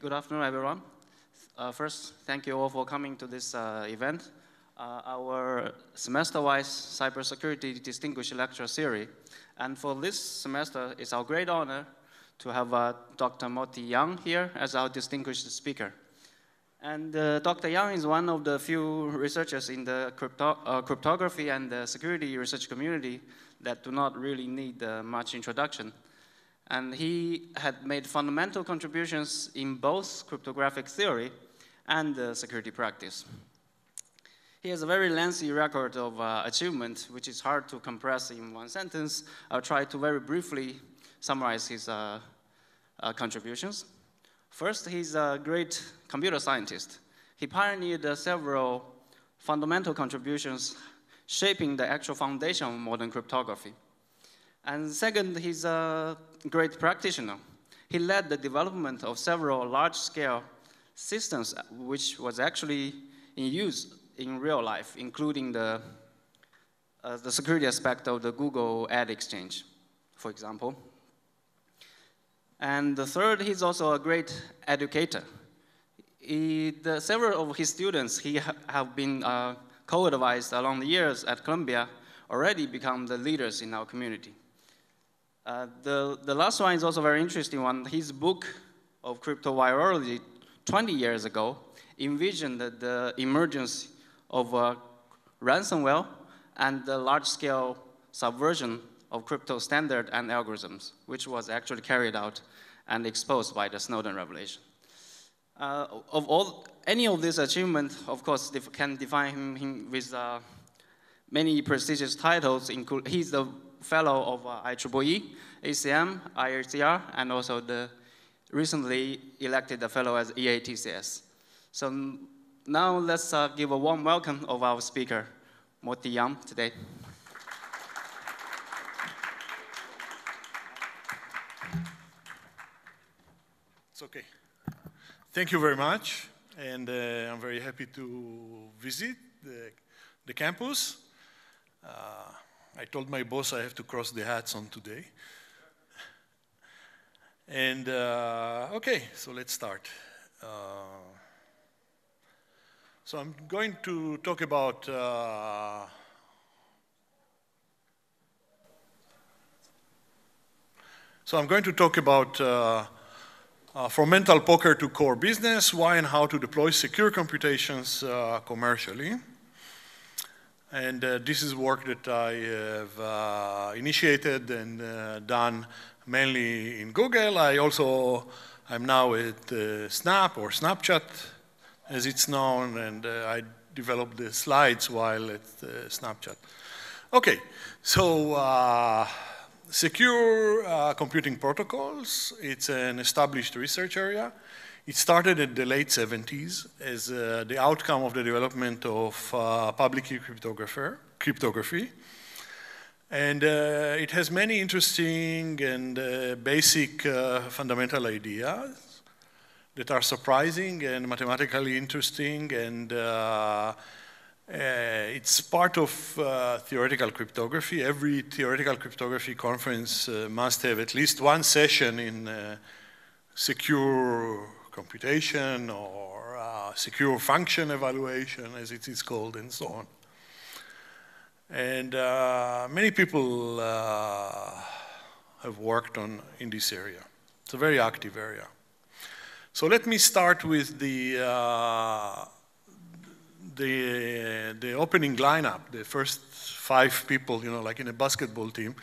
Good afternoon, everyone. Uh, first, thank you all for coming to this uh, event. Uh, our semester-wise cybersecurity distinguished lecture series. And for this semester, it's our great honor to have uh, Dr. Moti Yung here as our distinguished speaker. And uh, Dr. Yung is one of the few researchers in the crypto uh, cryptography and the security research community that do not really need much introduction. And he had made fundamental contributions in both cryptographic theory and uh, security practice. He has a very lengthy record of uh, achievement, which is hard to compress in one sentence. I'll try to very briefly summarize his uh, contributions. First, he's a great computer scientist. He pioneered uh, several fundamental contributions shaping the actual foundation of modern cryptography. And second, he's a great practitioner. He led the development of several large-scale systems which was actually in use in real life, including the, uh, the security aspect of the Google Ad Exchange, for example. And the third, he's also a great educator. He, the, several of his students he ha have been uh, co-advised along the years at Columbia already become the leaders in our community. Uh, the, the last one is also very interesting one. His book of crypto virology 20 years ago envisioned the, emergence of uh, ransomware and the large-scale subversion of crypto standard and algorithms, which was actually carried out and exposed by the Snowden revelation. Uh, of all, any of these achievements, of course, can define him, him with uh, many prestigious titles. Include, he's the fellow of uh, IEEE, ACM, IACR, and also the recently elected fellow as EATCS. So now let's uh, give a warm welcome of our speaker, Moti Yung, today. It's okay. Thank you very much. And uh, I'm very happy to visit the, the campus. Uh, I told my boss I have to cross the hats on today. And uh, okay, so let's start. Uh, so I'm going to talk about uh, so I'm going to talk about uh, uh, from mental poker to core business, why and how to deploy secure computations uh, commercially. And uh, this is work that I have uh, initiated and uh, done mainly in Google. I also, I'm now at uh, Snap or Snapchat as it's known, and I developed the slides while at Snapchat. Okay, so secure uh, computing protocols, it's an established research area. It started in the late 70s as uh, the outcome of the development of uh, public key cryptography. And uh, it has many interesting and uh, basic uh, fundamental ideas that are surprising and mathematically interesting and uh, it's part of theoretical cryptography. Every theoretical cryptography conference must have at least one session in secure computation or uh, secure function evaluation, as it is called, and so on. And uh, many people have worked on in this area. It's a very active area. So let me start with the the, the opening lineup, the first five people, you know, like in a basketball team,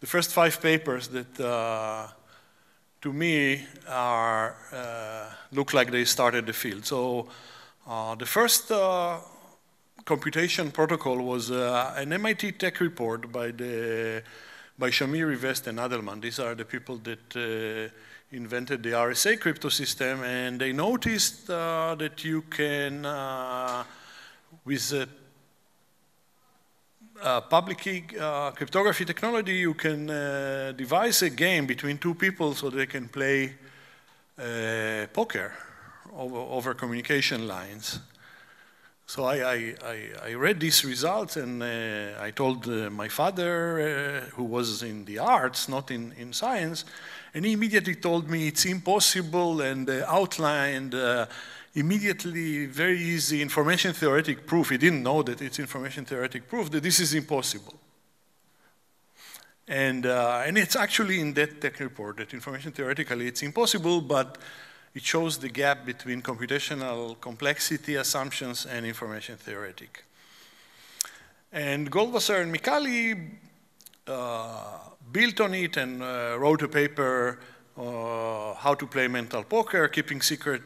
the first five papers that, uh, to me, are, uh, look like they started the field. So uh, the first uh, computation protocol was uh, an MIT tech report by, the, by Shamir, Rivest, and Adleman. These are the people that uh, invented the RSA crypto system, and they noticed that you can with uh, public key uh, cryptography technology, you can uh, devise a game between two people so they can play uh, poker over, over, communication lines. So I, I, I, I, read these results and uh, I told my father, who was in the arts, not in, in science, And he immediately told me it's impossible and outlined immediately very easy information theoretic proof. He didn't know that it's information theoretic proof that this is impossible. And, uh, and it's actually in that tech report that information theoretically it's impossible, but it shows the gap between computational complexity assumptions and information theoretic. And Goldwasser and Micali uh, built on it and uh, wrote a paper uh, how to play mental poker, keeping secret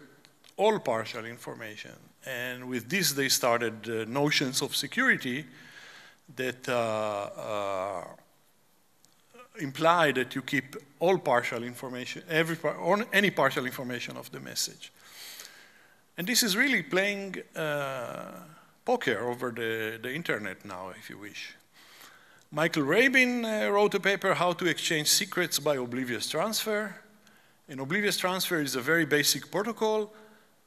all partial information. And with this, they started uh, notions of security that uh, uh, imply that you keep all partial information, every par or any partial information of the message. And this is really playing uh, poker over the, the internet now, if you wish. Michael Rabin uh, wrote a paper, How to Exchange Secrets by Oblivious Transfer. And Oblivious Transfer is a very basic protocol.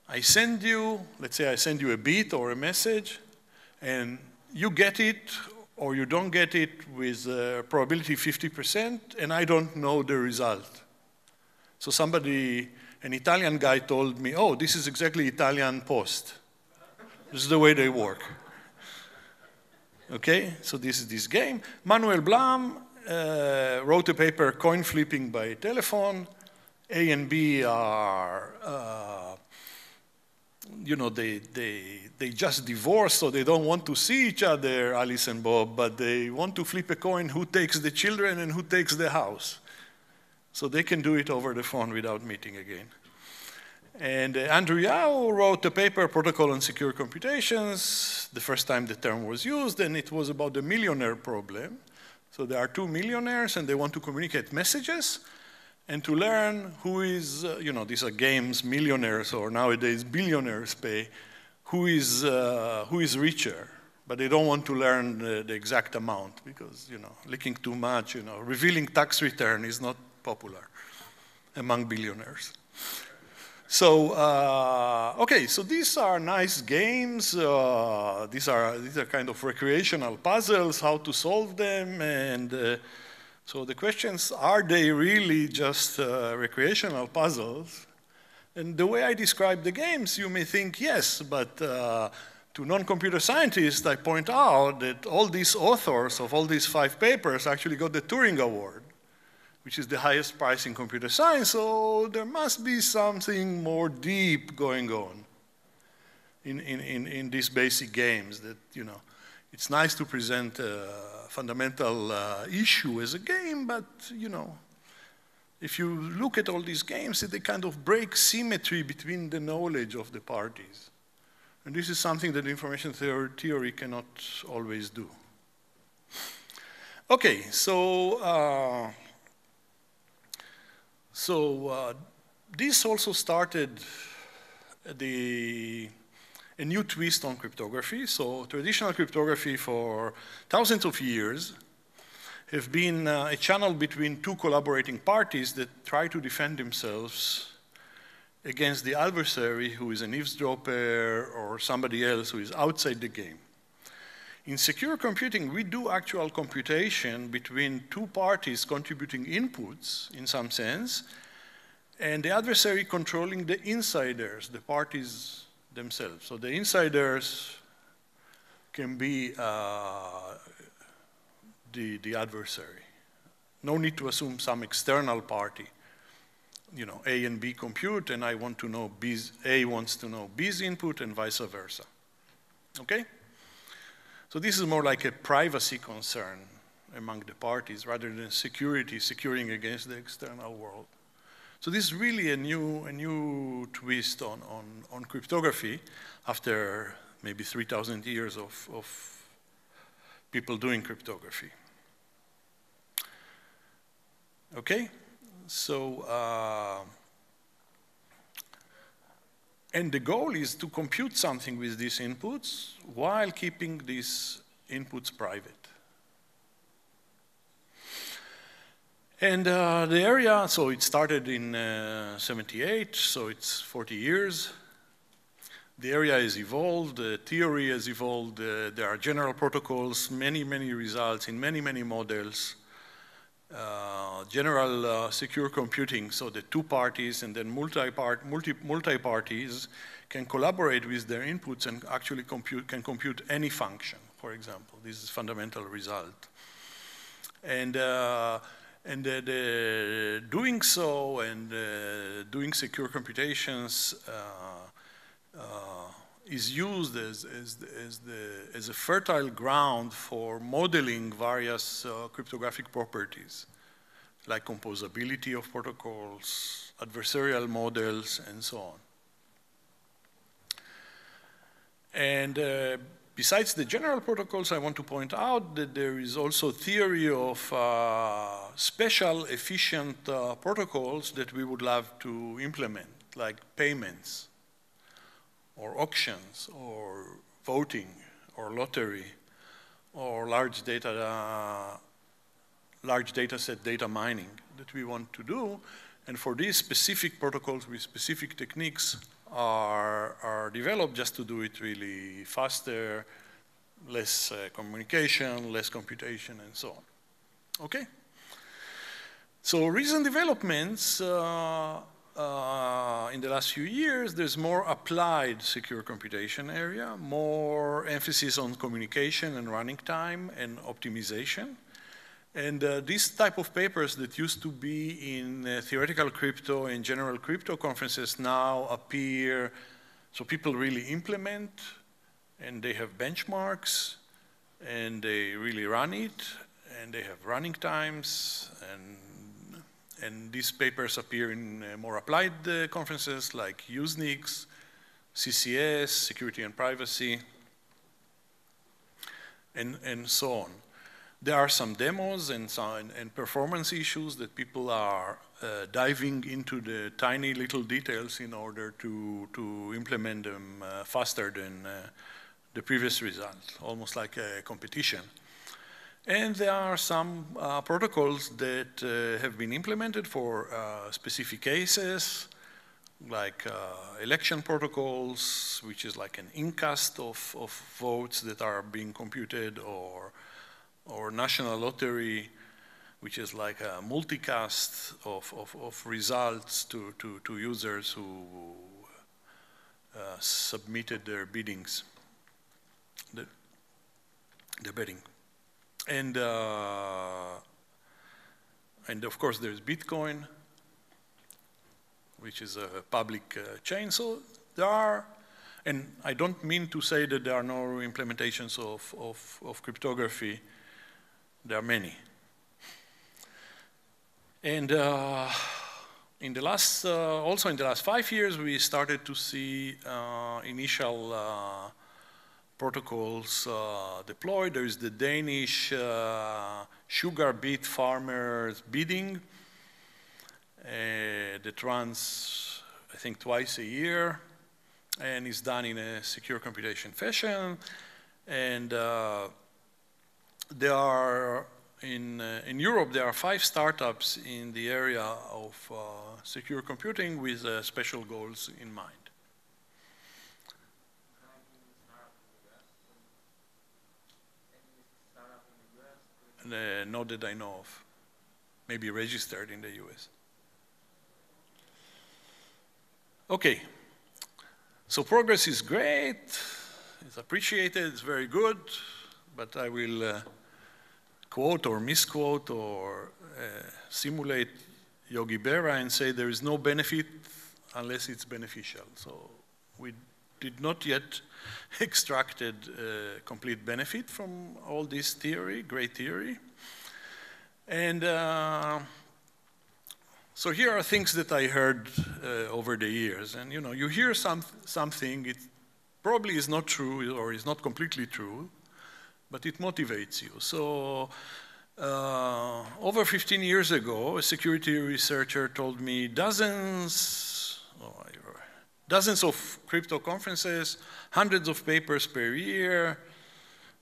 I send you, let's say I send you a bit or a message, and you get it or you don't get it with uh, probability 50%, and I don't know the result. So somebody, an Italian guy told me, oh, this is exactly Italian post. This is the way they work. Okay, so this is this game. Manuel Blum uh, wrote a paper, Coin Flipping by Telephone. A and B are uh, you know, they, they, they just divorced, so they don't want to see each other, Alice and Bob, but they want to flip a coin who takes the children and who takes the house. So they can do it over the phone without meeting again. And uh, Andrew Yao wrote a paper, Protocol on Secure Computations, the first time the term was used, and it was about the millionaire problem. So there are two millionaires, and they want to communicate messages, and to learn who is, uh, you know, these are games millionaires or nowadays billionaires pay, who is, uh, who is richer. But they don't want to learn the, the, exact amount because, you know, leaking too much, you know, revealing tax return is not popular among billionaires. So, uh, okay, so these are nice games. Uh, these, are, these are kind of recreational puzzles, how to solve them, and uh, so the questions, are they really just uh, recreational puzzles? And the way I describe the games, you may think yes, but uh, to non-computer scientists, I point out that all these authors of all these five papers actually got the Turing Award, which is the highest prize in computer science, so there must be something more deep going on in, in, in, these basic games that, you know, it's nice to present a fundamental uh, issue as a game, but you know, if you look at all these games, they kind of break symmetry between the knowledge of the parties. And this is something that information theory cannot always do. Okay, so uh, so uh, this also started the a new twist on cryptography. So traditional cryptography for thousands of years have been uh, a channel between two collaborating parties that try to defend themselves against the adversary who is an eavesdropper or somebody else who is outside the game. In secure computing, we do actual computation between two parties contributing inputs in some sense, and the adversary controlling the insiders, the parties themselves. So the insiders can be uh, the, the adversary. No need to assume some external party. You know, A and B compute, and I want to know B's, A wants to know B's input, and vice versa. Okay? So this is more like a privacy concern among the parties rather than security, securing against the external world. So this is really a new, a new twist on, on, on cryptography after maybe 3,000 years of, of people doing cryptography. Okay, so, uh, and the goal is to compute something with these inputs while keeping these inputs private. And uh, the area, so it started in uh, 78, so it's 40 years. The area has evolved, the theory has evolved, uh, there are general protocols, many, many results in many, many models. uh, general uh, secure computing, so the two parties and then multi-part, multi, multi-parties can collaborate with their inputs and actually compute, can compute any function, for example. This is fundamental result. And, uh, and the, the doing so and uh, doing secure computations uh, uh, is used as, as, as, the, as a fertile ground for modeling various uh, cryptographic properties, like composability of protocols, adversarial models, and so on. And uh, besides the general protocols, I want to point out that there is also theory of uh, special efficient uh, protocols that we would love to implement, like payments or auctions or voting or lottery or large data, uh, large data set data mining that we want to do. And for these specific protocols with specific techniques are, are developed just to do it really faster, less uh, communication, less computation, and so on. Okay? So recent developments uh, uh, in the last few years, there's more applied secure computation area, more emphasis on communication and running time and optimization. And uh, these type of papers that used to be in uh, theoretical crypto and general crypto conferences now appear, so people really implement and they have benchmarks and they really run it and they have running times and and these papers appear in uh, more applied uh, conferences like Usenix, CCS, Security and Privacy, and, and so on. There are some demos and, some, and performance issues that people are uh, diving into the tiny little details in order to, to implement them uh, faster than uh, the previous result, almost like a competition. And there are some uh, protocols that uh, have been implemented for uh, specific cases, like uh, election protocols, which is like an incast of, of votes that are being computed, or, or national lottery, which is like a multicast of, of, of results to, to, to, users who uh, submitted their biddings, the, the bidding. And, uh, and of course, there's Bitcoin, which is a public uh, chain. So there are, and I don't mean to say that there are no implementations of, of, of cryptography. There are many. And uh, in the last, uh, also in the last five years, we started to see uh, initial uh, protocols uh, deployed. There is the Danish uh, sugar beet farmers bidding that runs, I think, twice a year and is done in a secure computation fashion. And there are, in, uh, in Europe, there are five startups in the area of uh, secure computing with special goals in mind. Uh, not that I know of. Maybe registered in the US. Okay. So progress is great. It's appreciated. It's very good. But I will uh, quote or misquote or uh, simulate Yogi Berra and say there is no benefit unless it's beneficial. So we did not yet extracted uh, complete benefit from all this theory, great theory. And uh, so here are things that I heard uh, over the years. And you know, you hear some, something, it probably is not true or is not completely true, but it motivates you. So uh, over 15 years ago, a security researcher told me dozens, oh, dozens of crypto conferences, hundreds of papers per year,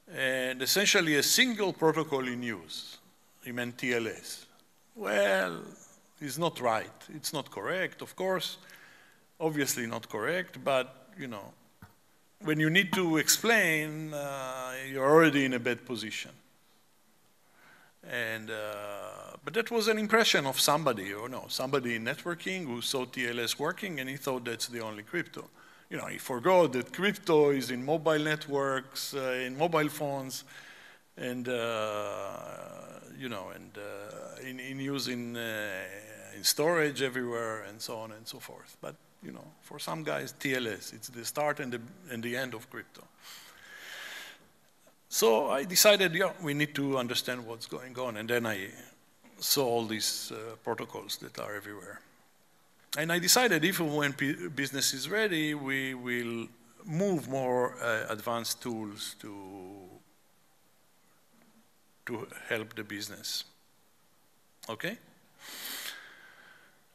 and essentially a single protocol in use. He meant TLS. Well, it's not right. It's not correct, of course. Obviously not correct, but you know, when you need to explain, uh, you're already in a bad position. And uh, but that was an impression of somebody, or no, somebody in networking who saw TLS working and he thought that's the only crypto. You know, he forgot that crypto is in mobile networks, uh, in mobile phones, and uh, you know, and uh, in, in use in, uh, in storage everywhere, and so on and so forth. But you know, for some guys, TLS, it's the start and the, and the end of crypto. So I decided, yeah, we need to understand what's going on. And then I saw all these uh, protocols that are everywhere. And I decided if and when business is ready, we will move more uh, advanced tools to, to help the business. Okay?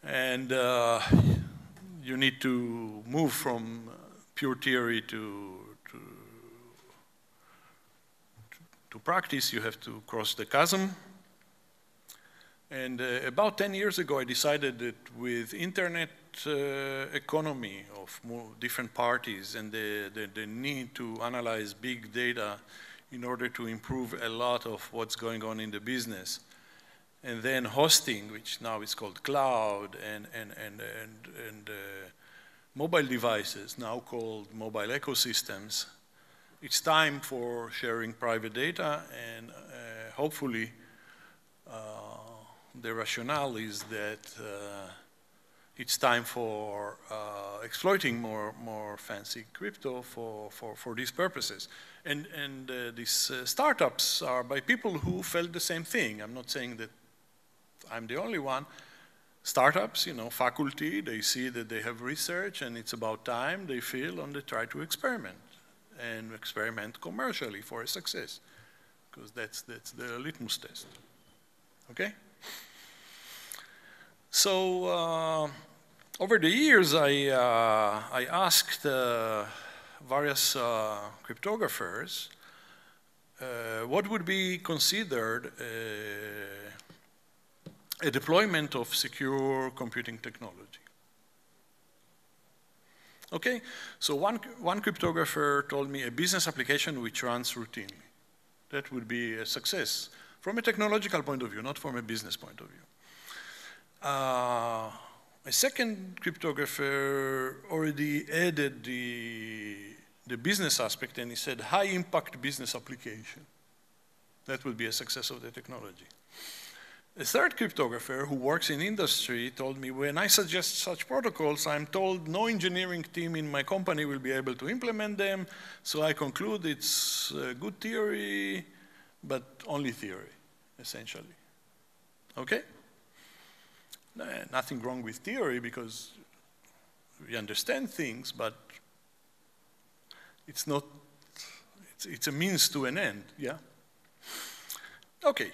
And uh, you need to move from pure theory to, to, to practice. You have to cross the chasm. And uh, about 10 years ago, I decided that with internet uh, economy of different parties and the, the, the, need to analyze big data in order to improve a lot of what's going on in the business, and then hosting, which now is called cloud, and, and, and, and, and uh, mobile devices, now called mobile ecosystems. It's time for sharing private data, and uh, hopefully uh, the rationale is that uh, it's time for uh, exploiting more, more fancy crypto for, for, for these purposes. And, and uh, these uh, startups are by people who felt the same thing. I'm not saying that I'm the only one. Startups, you know, faculty, they see that they have research and it's about time, they feel, and they try to experiment and experiment commercially for a success because that's, that's the litmus test. Okay? So uh, over the years, I, uh, I asked uh, various uh, cryptographers uh, what would be considered a deployment of secure computing technology. Okay, so one, one cryptographer told me a business application which runs routinely. That would be a success from a technological point of view, not from a business point of view. Uh, a second cryptographer already added the, the business aspect and he said high impact business application. That would be a success of the technology. A third cryptographer who works in industry told me when I suggest such protocols, I'm told no engineering team in my company will be able to implement them, so I conclude it's a good theory, but only theory, essentially. Okay? Nothing wrong with theory because we understand things, but it's not, it's, it's a means to an end, yeah? Okay,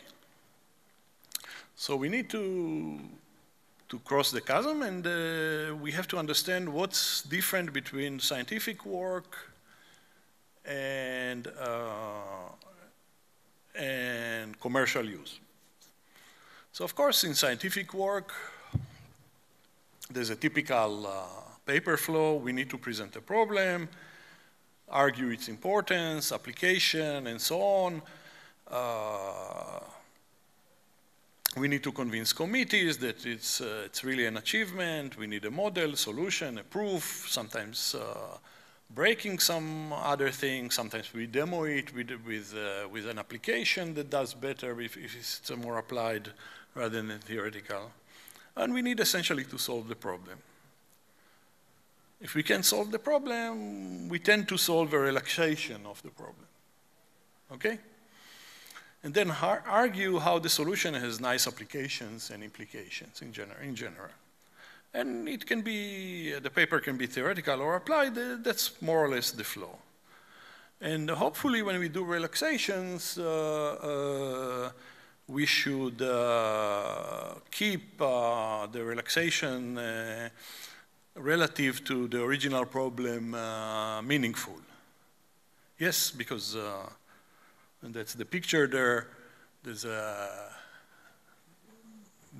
so we need to, to cross the chasm and uh, we have to understand what's different between scientific work and, uh, and commercial use. So of course in scientific work, there's a typical uh, paper flow. We need to present a problem, argue its importance, application, and so on. Uh, we need to convince committees that it's, uh, it's really an achievement. We need a model, solution, a proof, sometimes uh, breaking some other thing. Sometimes we demo it with, with, uh, with an application that does better if, if it's more applied rather than theoretical. And we need essentially to solve the problem. If we can solve the problem, we tend to solve a relaxation of the problem. Okay? And then argue how the solution has nice applications and implications in, gener in general. And it can be, the paper can be theoretical or applied, that's more or less the flow. And hopefully when we do relaxations, uh, uh, we should uh, keep uh, the relaxation uh, relative to the original problem uh, meaningful. Yes, because and that's the picture there. There's a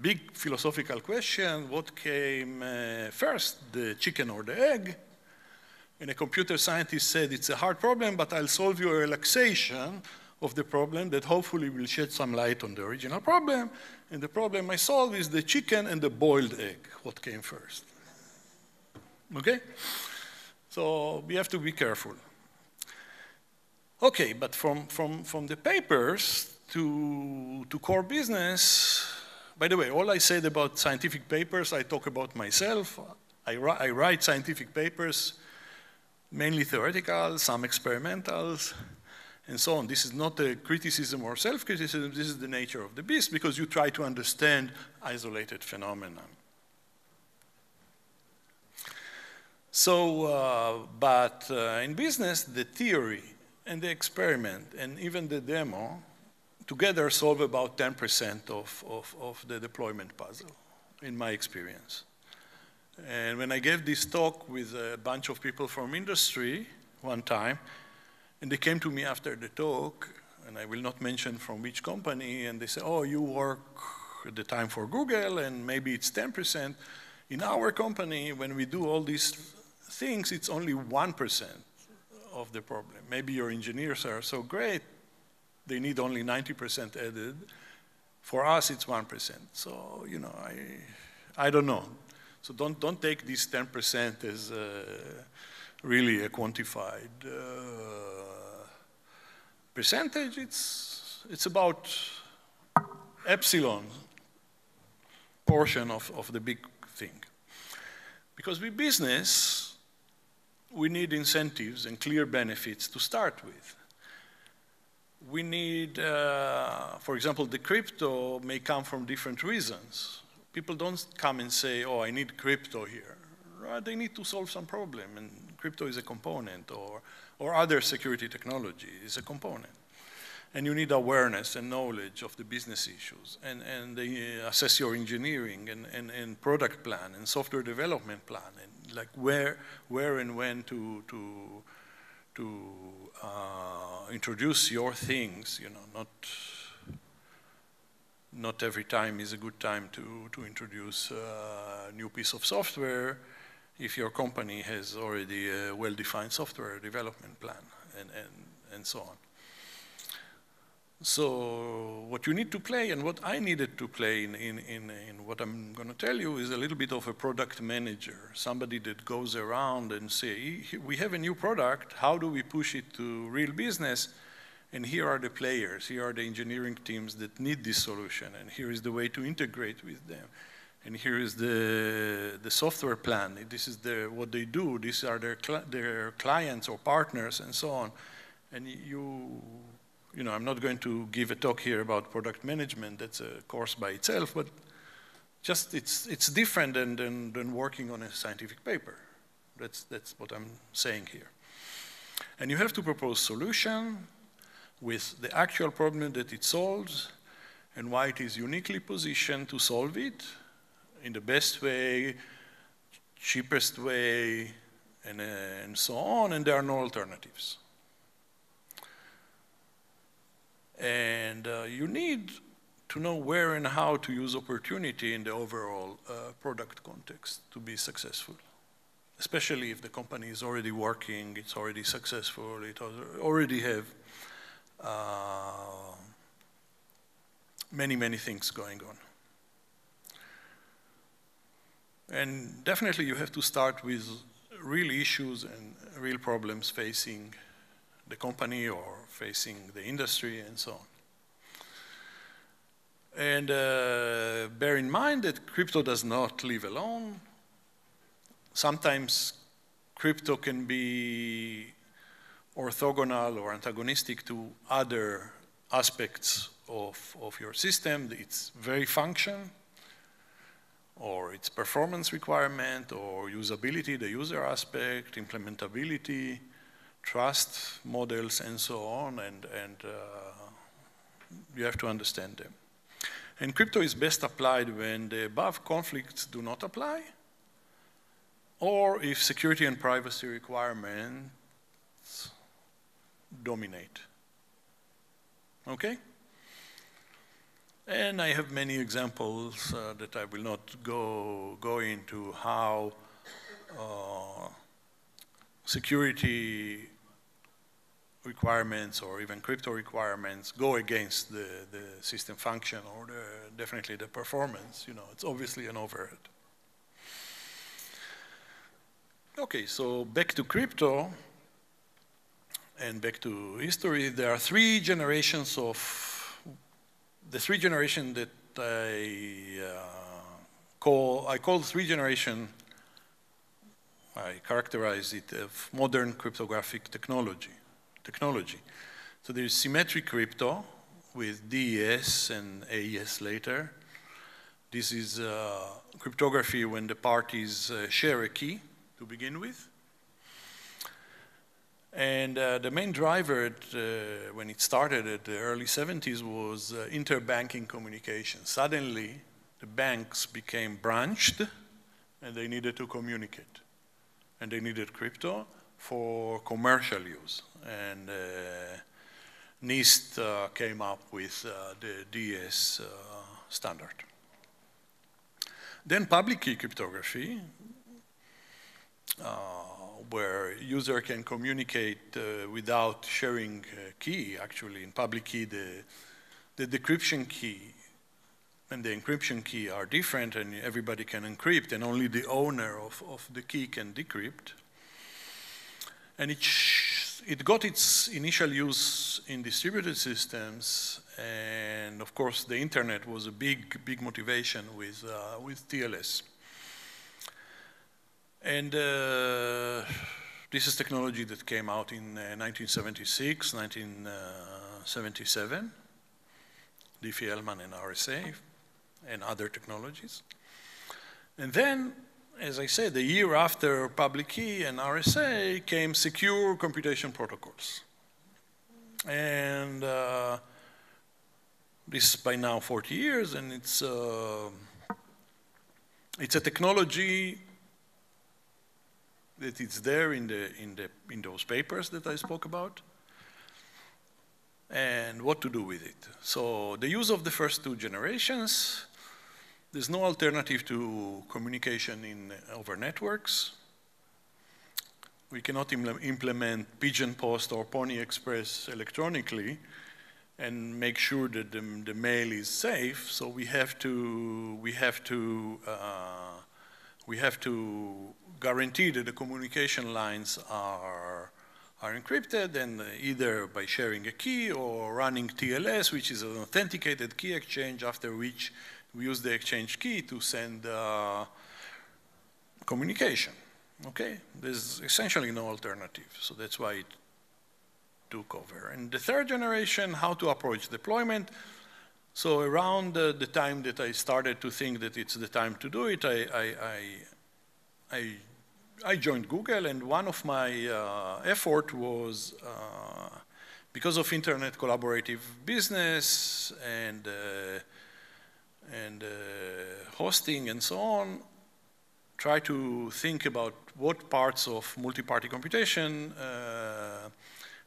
big philosophical question, what came uh, first, the chicken or the egg? And a computer scientist said, it's a hard problem, but I'll solve you a relaxation of the problem that hopefully will shed some light on the original problem. And the problem I solve is the chicken and the boiled egg, what came first. Okay? So we have to be careful. Okay, but from, from, from the papers to, to core business, by the way, all I said about scientific papers, I talk about myself. I, I write scientific papers, mainly theoretical, some experimentals, and so on. This is not a criticism or self-criticism, this is the nature of the beast because you try to understand isolated phenomena. So, uh, but uh, in business, the theory and the experiment and even the demo together solve about 10% of, of, of the deployment puzzle, in my experience. And when I gave this talk with a bunch of people from industry one time, and they came to me after the talk, and I will not mention from which company, and they said, oh, you work at the time for Google, and maybe it's 10%. In our company, when we do all these things, it's only 1% of the problem. Maybe your engineers are so great, they need only 90% added. For us, it's 1%. So, you know, I, I don't know. So don't, don't take this 10% as uh, really a quantified uh, percentage. It's, it's about epsilon portion of, of the big thing. Because with business, we need incentives and clear benefits to start with. We need, uh, for example, the crypto may come from different reasons. People don't come and say, oh, I need crypto here. Right? They need to solve some problem, and crypto is a component, or, or other security technology is a component. And you need awareness and knowledge of the business issues, and, and the, uh, assess your engineering and, and, and product plan and software development plan, and like where, where and when to, to, to uh, introduce your things, you know, not not every time is a good time to, to introduce a new piece of software if your company has already a well-defined software development plan and, and, and so on. So what you need to play and what I needed to play in, in, in, in what I'm going to tell you is a little bit of a product manager, somebody that goes around and say, we have a new product, how do we push it to real business? And here are the players, here are the engineering teams that need this solution, and here is the way to integrate with them. And here is the, the software plan. This is the, what they do. These are their, cl their clients or partners and so on. And you, you know, I'm not going to give a talk here about product management. That's a course by itself, but just it's, it's different than, than, than working on a scientific paper. That's, that's what I'm saying here. And you have to propose solution, with the actual problem that it solves and why it is uniquely positioned to solve it in the best way, cheapest way, and, uh, and so on, and there are no alternatives. And uh, you need to know where and how to use opportunity in the overall uh, product context to be successful. Especially if the company is already working, it's already successful, it already have uh, many, many things going on. And definitely you have to start with real issues and real problems facing the company or facing the industry and so on. And uh, bear in mind that crypto does not live alone. Sometimes crypto can be orthogonal or antagonistic to other aspects of, of your system, its very function, or its performance requirement, or usability, the user aspect, implementability, trust models, and so on, and, and uh, you have to understand them. And crypto is best applied when the above conflicts do not apply, or if security and privacy requirements dominate. Okay? And I have many examples uh, that I will not go, go into how uh, security requirements or even crypto requirements go against the, the system function or the, definitely the performance, you know, it's obviously an overhead. Okay, so back to crypto and back to history. There are three generations of, the three generation that I uh, call, I call three generation, I characterize it of modern cryptographic technology technology. So there's symmetric crypto with DES and AES later. This is uh, cryptography when the parties uh, share a key to begin with. And uh, the main driver at, uh, when it started at the early 70s was uh, interbanking communication. Suddenly, the banks became branched and they needed to communicate. And they needed crypto for commercial use and uh, NIST uh, came up with uh, the DES standard. Then public key cryptography, where user can communicate uh, without sharing key. Actually, in public key, the, the decryption key and the encryption key are different, and everybody can encrypt, and only the owner of, of the key can decrypt. And it it got its initial use in distributed systems, and of course, the internet was a big, big motivation with, uh, with TLS. And uh, this is technology that came out in uh, 1976, 1977, Diffie-Hellman and RSA, and other technologies. And then as I said, the year after public key and RSA came secure computation protocols. And uh, this is by now 40 years, and it's, uh, it's a technology that is there in, the, in, the, in those papers that I spoke about, and what to do with it. So the use of the first two generations, there's no alternative to communication in, over networks. We cannot implement Pigeon Post or Pony Express electronically and make sure that the, the mail is safe. So we have to, we have to, uh, we have to guarantee that the communication lines are, are encrypted and either by sharing a key or running TLS, which is an authenticated key exchange after which we use the exchange key to send uh, communication. Okay, there's essentially no alternative, so that's why it took over. And the third generation, how to approach deployment. So around uh, the time that I started to think that it's the time to do it, I, I, I, I, I joined Google, and one of my uh, effort was uh, because of internet collaborative business and uh, and uh, hosting and so on, try to think about what parts of multi-party computation uh,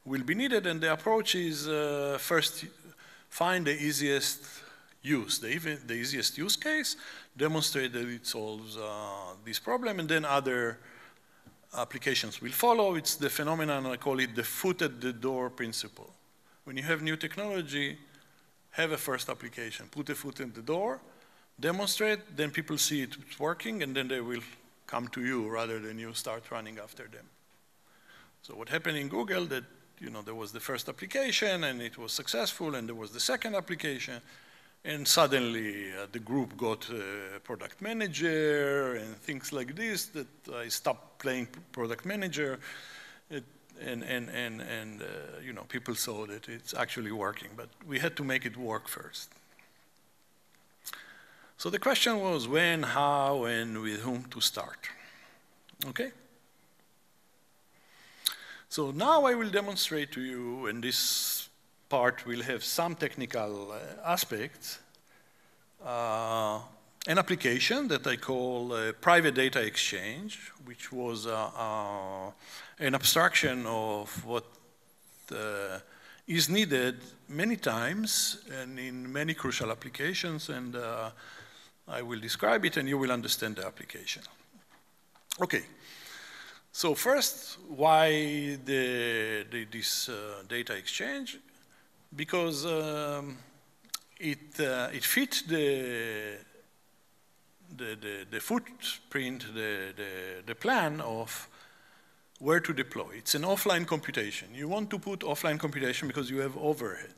will be needed, and the approach is uh, first find the easiest use, the, the, easiest use case, demonstrate that it solves uh, this problem, and then other applications will follow. It's the phenomenon, I call it the foot at the door principle. When you have new technology, have a first application, put a foot in the door, demonstrate, then people see it's working, and then they will come to you rather than you start running after them. So what happened in Google that you know there was the first application and it was successful, and there was the second application, and suddenly uh, the group got a product manager and things like this. That I stopped playing product manager. It, and and and and uh, you know people saw that it's actually working, but we had to make it work first. So the question was when, how, and with whom to start. Okay? So now I will demonstrate to you, and this part will have some technical uh, aspects, uh, an application that I call private data exchange, which was uh, uh, an abstraction of what uh, is needed many times and in many crucial applications, and uh, I will describe it and you will understand the application. Okay, So first, why the, the, this uh, data exchange? Because um, it, uh, it fit the, the, the, the footprint, the, the, the plan of where to deploy. It's an offline computation. You want to put offline computation because you have overhead.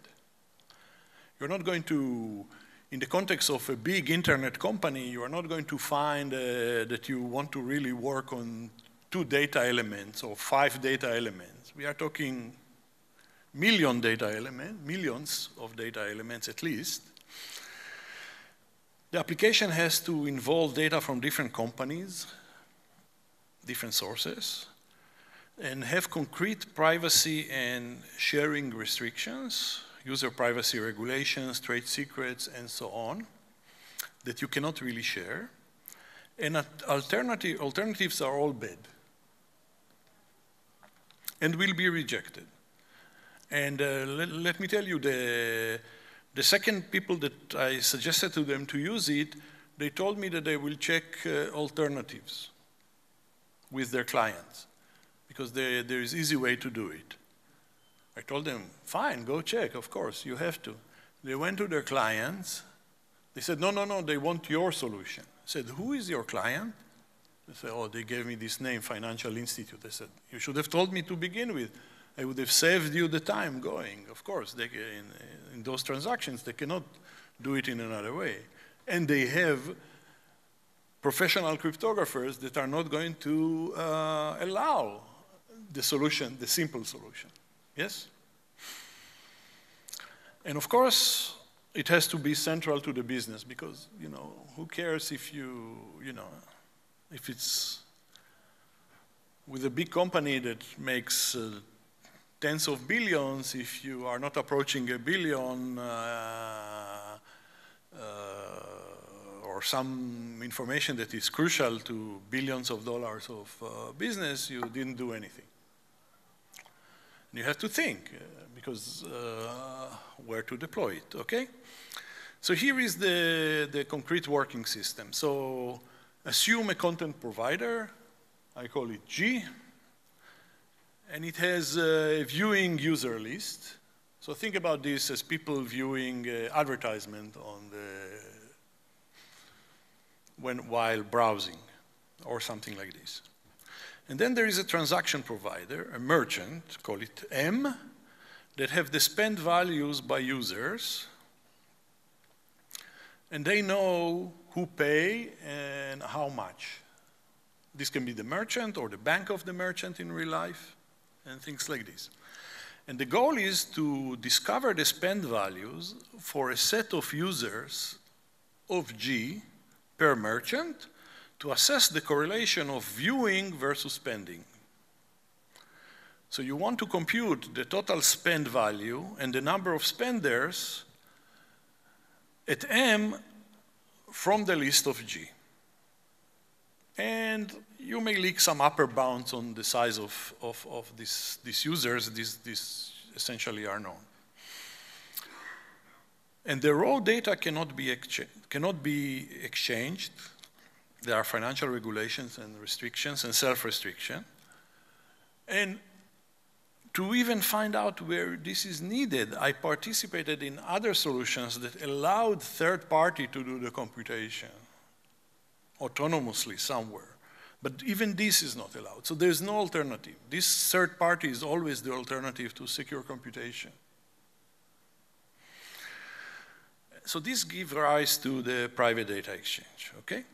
You're not going to, in the context of a big internet company, you are not going to find uh, that you want to really work on two data elements or five data elements. We are talking million data elements, millions of data elements at least. The application has to involve data from different companies, different sources, and have concrete privacy and sharing restrictions, user privacy regulations, trade secrets, and so on, that you cannot really share. And alternative, alternatives are all bad and will be rejected. And uh, let, let, me tell you, the, the second people that I suggested to them to use it, they told me that they will check uh, alternatives with their clients because they, there is easy way to do it. I told them, fine, go check, of course, you have to. They went to their clients. They said, no, no, no, they want your solution. I said, who is your client? They said, oh, they gave me this name, Financial Institute. I said, you should have told me to begin with. I would have saved you the time going. Of course, they, in, in those transactions, they cannot do it in another way. And they have professional cryptographers that are not going to uh, allow the solution, the simple solution. Yes? And of course, it has to be central to the business because, you know, who cares if you, you know, if it's with a big company that makes uh, tens of billions, if you are not approaching a billion uh, uh, or some information that is crucial to billions of dollars of uh, business, you didn't do anything. And you have to think uh, because uh, where to deploy it, okay? So here is the, the concrete working system. So assume a content provider, I call it G, and it has a viewing user list. So think about this as people viewing uh, advertisement on the, when, while browsing or something like this. And then there is a transaction provider, a merchant, call it M, that have the spend values by users. And they know who pay and how much. This can be the merchant or the bank of the merchant in real life and things like this. And the goal is to discover the spend values for a set of users of G per merchant to assess the correlation of viewing versus spending. So you want to compute the total spend value and the number of spenders at M from the list of G. And you may leak some upper bounds on the size of, of, of this, these users. These, these essentially are known. And the raw data cannot be, cannot be exchanged. There are financial regulations and restrictions and self-restriction. And to even find out where this is needed, I participated in other solutions that allowed third party to do the computation autonomously somewhere. But even this is not allowed. So there's no alternative. This third party is always the alternative to secure computation. So this gives rise to the private data exchange, okay?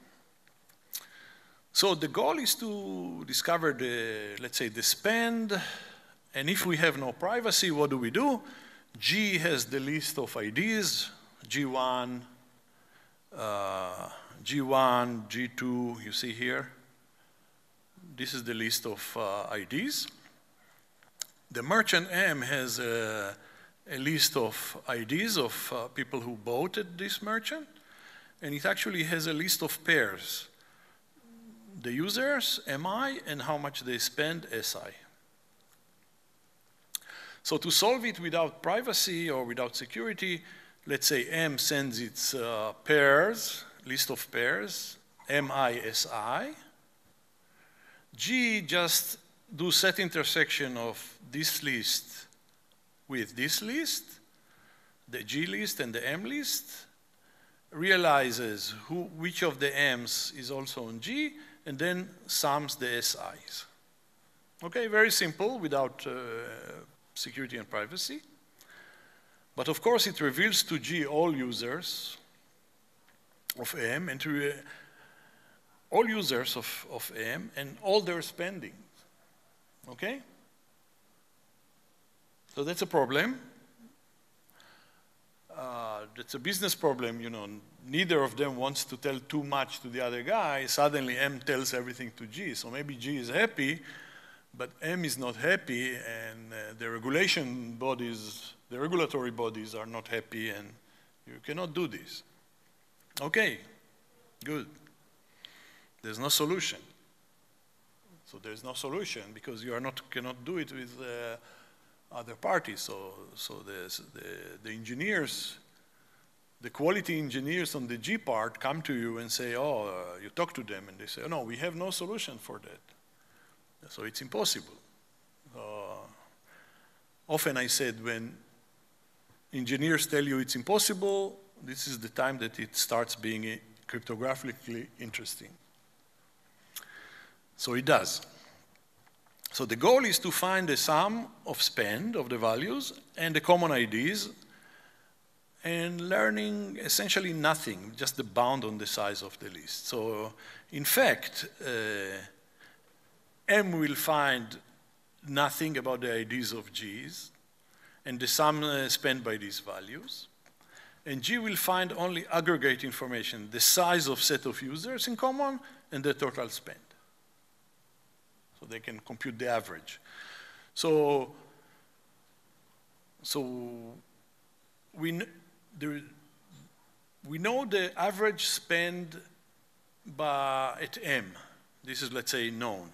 So the goal is to discover the, let's say, the spend, and if we have no privacy, what do we do? G has the list of IDs, G1, uh, G1, G2, you see here. This is the list of uh, IDs. The merchant M has a, a list of IDs of uh, people who bought at this merchant, and it actually has a list of pairs. The users, MI, and how much they spend, SI. So to solve it without privacy or without security, let's say M sends its uh, pairs list of pairs, MISI. G just do set intersection of this list with this list, the G list and the M list, realizes who, which of the M's is also on G, and then sums the SIs. Okay, very simple without uh, security and privacy. But of course, it reveals to G all users of M and to uh, all users of, of M and all their spending. Okay? So that's a problem. Uh, that's a business problem, you know. Neither of them wants to tell too much to the other guy. Suddenly, M tells everything to G. So maybe G is happy, but M is not happy, and uh, the regulation bodies, the regulatory bodies are not happy, and you cannot do this. Okay, good. There's no solution. So there's no solution because you are not cannot do it with uh, other parties. So so the, the the engineers, the quality engineers on the G part come to you and say, oh, uh, you talk to them and they say, oh, no, we have no solution for that. So it's impossible. Uh, often I said when engineers tell you it's impossible, this is the time that it starts being cryptographically interesting. So it does. So the goal is to find the sum of spend of the values and the common IDs and learning essentially nothing, just the bound on the size of the list. So in fact, uh, M will find nothing about the IDs of G's and the sum uh, spent by these values. And G will find only aggregate information, the size of set of users in common and the total spend so they can compute the average. So, so we, there, we know the average spend by, at M. This is, let's say, known.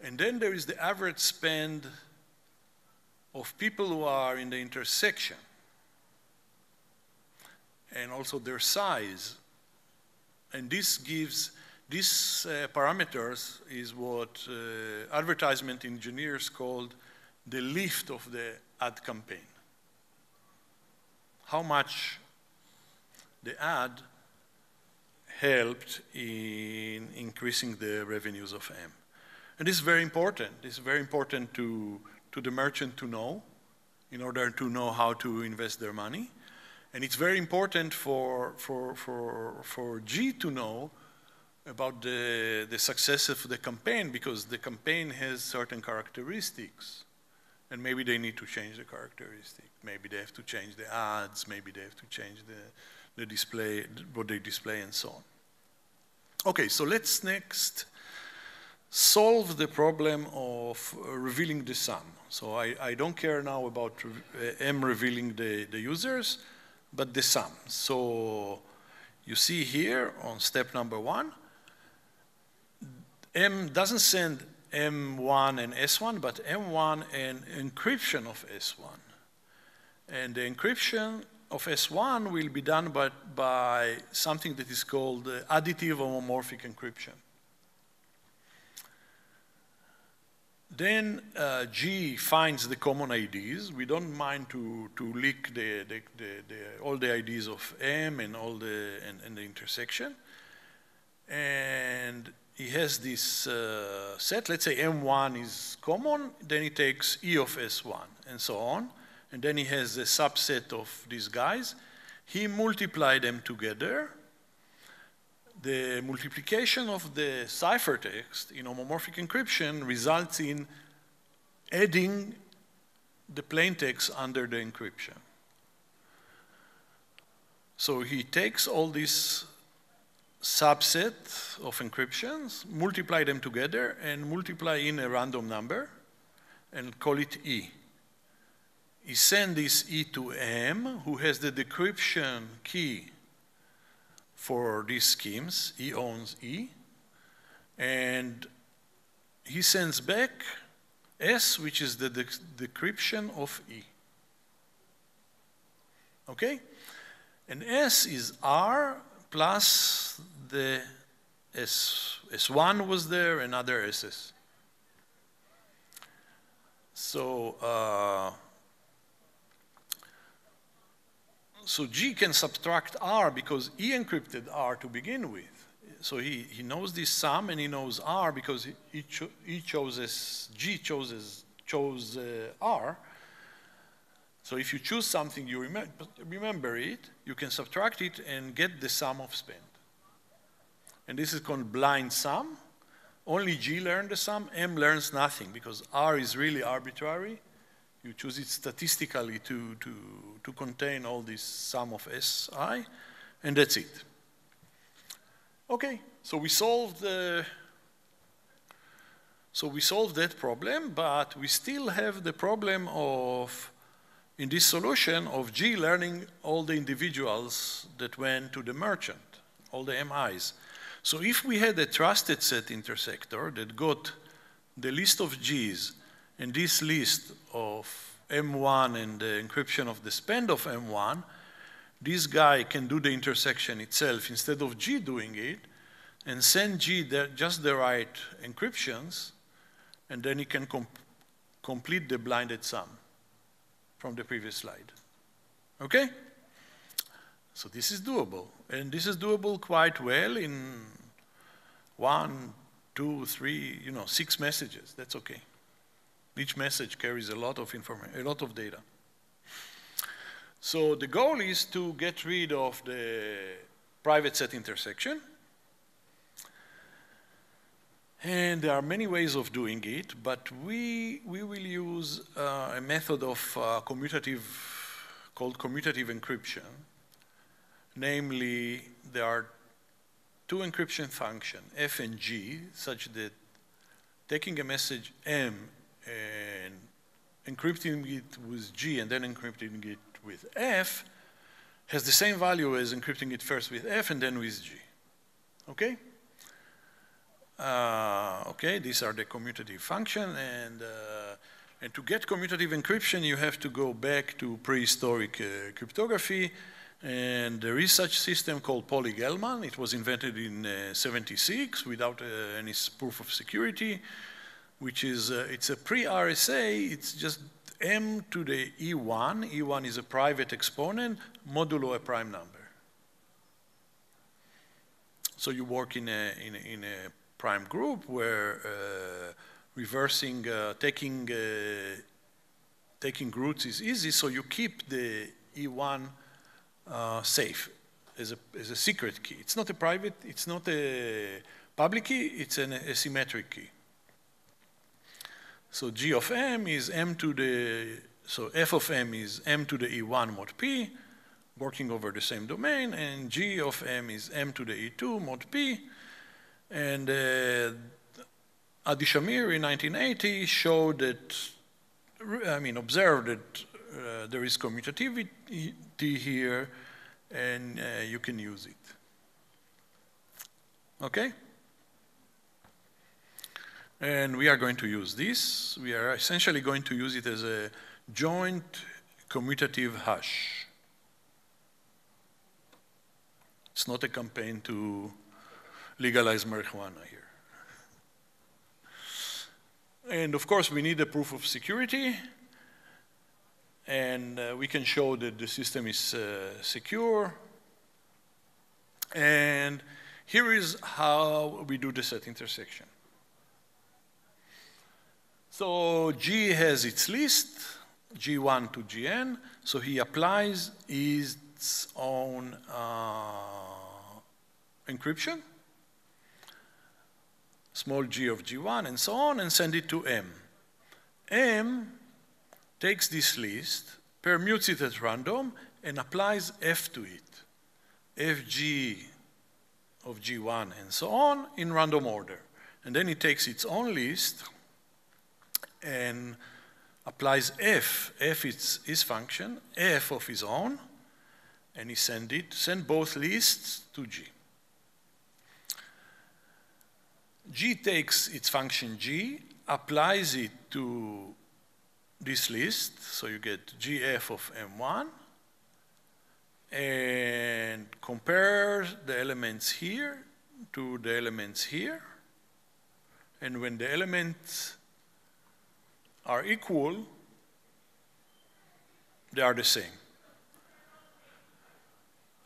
And then there is the average spend of people who are in the intersection and also their size. And this gives these uh, parameters is what uh, advertisement engineers called the lift of the ad campaign. How much the ad helped in increasing the revenues of M. And this is very important. This is very important to, to the merchant to know in order to know how to invest their money. And it's very important for, for, for, for G to know about the, the success of the campaign because the campaign has certain characteristics and maybe they need to change the characteristic. Maybe they have to change the ads, maybe they have to change the, the display, what they display and so on. Okay, so let's next solve the problem of revealing the sum. So I, I don't care now about uh, M revealing the, the users, but the sum. So you see here on step number one, M doesn't send M1 and S1, but M1 and encryption of S1. And the encryption of S1 will be done by, by something that is called additive homomorphic encryption. Then uh, G finds the common IDs. We don't mind to, to leak the, the, the, all the IDs of M and all the and, and the intersection. And he has this uh, set, let's say M1 is common, then he takes E of S1, and so on. And then he has a subset of these guys. He multiplied them together. The multiplication of the ciphertext in homomorphic encryption results in adding the plaintext under the encryption. So he takes all these subset of encryptions, multiply them together, and multiply in a random number, and call it E. He send this E to M, who has the decryption key for these schemes. He owns E. And he sends back S, which is the decryption of E. Okay? And S is R plus the S, S1 was there, and other SS. So, uh, so G can subtract R because he encrypted R to begin with. So he, he knows this sum and he knows R because he, he, cho he chooses, G chooses, chose uh, R. So if you choose something, you rem remember it, you can subtract it and get the sum of spend. And this is called blind sum. Only G learned the sum, M learns nothing because R is really arbitrary. You choose it statistically to, to, to contain all this sum of Si, and that's it. Okay, so we solved the, so we solved that problem, but we still have the problem of, in this solution, of G learning all the individuals that went to the merchant, all the MIs. So if we had a trusted set intersector that got the list of G's and this list of M1 and the encryption of the spend of M1, this guy can do the intersection itself instead of G doing it and send G the, just the right encryptions and then he can com complete the blinded sum from the previous slide. Okay? So this is doable. And this is doable quite well in one, two, three, you know, six messages. That's okay. Each message carries a lot of information, a lot of data. So the goal is to get rid of the private set intersection. And there are many ways of doing it, but we, we will use uh, a method of uh, commutative, called commutative encryption. Namely, there are two encryption functions, F and G, such that taking a message M and encrypting it with G and then encrypting it with F has the same value as encrypting it first with F and then with G. Okay? Uh, okay, these are the commutative function and uh, and to get commutative encryption, you have to go back to prehistoric uh, cryptography and there is such system called Pohlig-Hellman. It was invented in uh, 76 without uh, any proof of security, which is, uh, it's a pre-RSA, it's just m to the E1. E1 is a private exponent, modulo a prime number. So you work in a, in a, in a prime group where uh, reversing, uh, taking, uh, taking roots is easy, so you keep the E1 uh, safe as a, as a secret key. It's not a private, it's not a public key, it's an asymmetric key. So G of M is M to the, so F of M is M to the E1 mod P, working over the same domain, and G of M is M to the E2 mod P, and uh, Adi Shamir in 1980 showed that, I mean, observed that uh, there is commutativity here, and uh, you can use it. Okay? And we are going to use this. We are essentially going to use it as a joint commutative hash. It's not a campaign to legalize marijuana here. And of course, we need a proof of security and uh, we can show that the system is uh, secure. And here is how we do the set intersection. So G has its list, G1 to Gn, so he applies its own uh, encryption, small g of G1 and so on, and send it to M. M takes this list, permutes it at random, and applies f to it. fg of g1 and so on in random order. And then it takes its own list and applies f, f is his function, f of his own, and he send it, send both lists to g. g takes its function g, applies it to this list, so you get GF of M1, and compare the elements here to the elements here. And when the elements are equal, they are the same.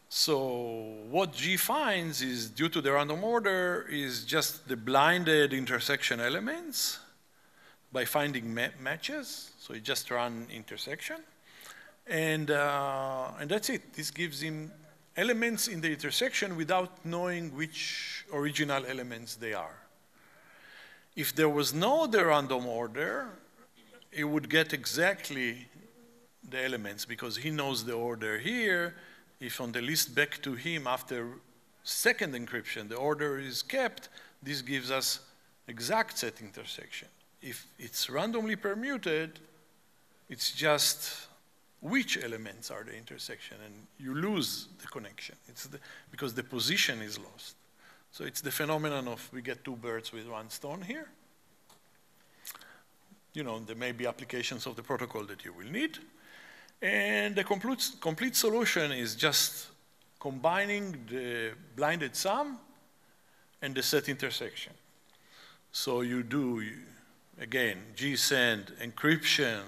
So what G finds is, due to the random order, is just the blinded intersection elements by finding ma matches. So he just run intersection. And, uh, and that's it. This gives him elements in the intersection without knowing which original elements they are. If there was no other random order, it would get exactly the elements because he knows the order here. If on the list back to him after second encryption, the order is kept, this gives us exact set intersection. If it's randomly permuted, it's just which elements are the intersection, and you lose the connection. It's the, because the position is lost. So it's the phenomenon of we get two birds with one stone here. You know, there may be applications of the protocol that you will need. And the complete, complete solution is just combining the blinded sum and the set intersection. So you do, again, gsend encryption